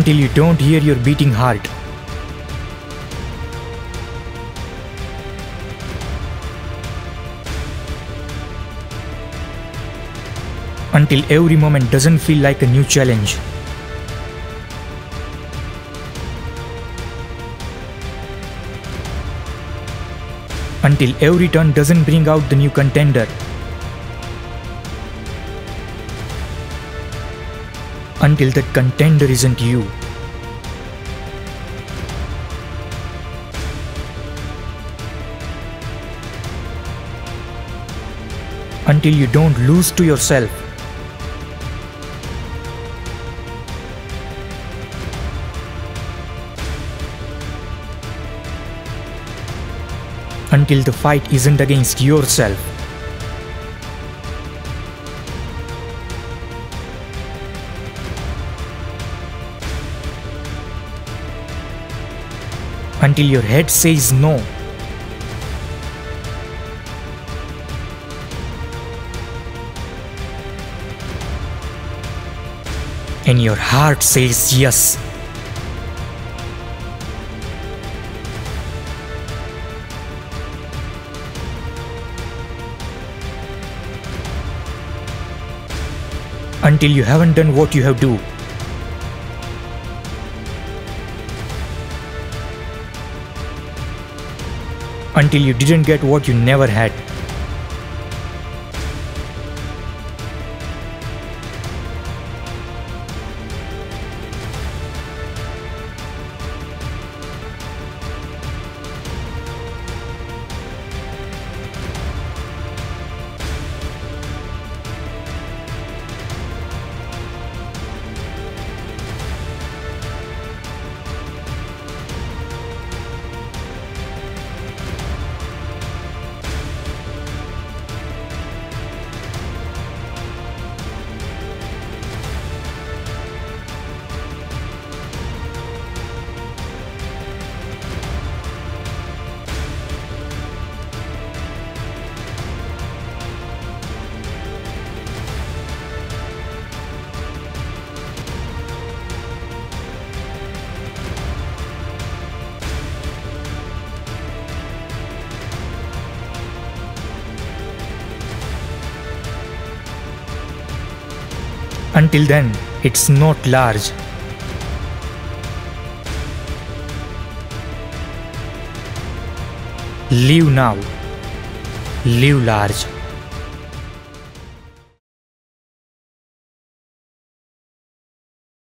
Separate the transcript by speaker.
Speaker 1: until you don't hear your beating heart. Until every moment doesn't feel like a new challenge. Until every turn doesn't bring out the new contender. Until that contender isn't you. until you don't lose to yourself. Until the fight isn't against yourself. Until your head says no. and your heart says yes. Until you haven't done what you have to. Until you didn't get what you never had. Until then, it's not large. Live now. Live large.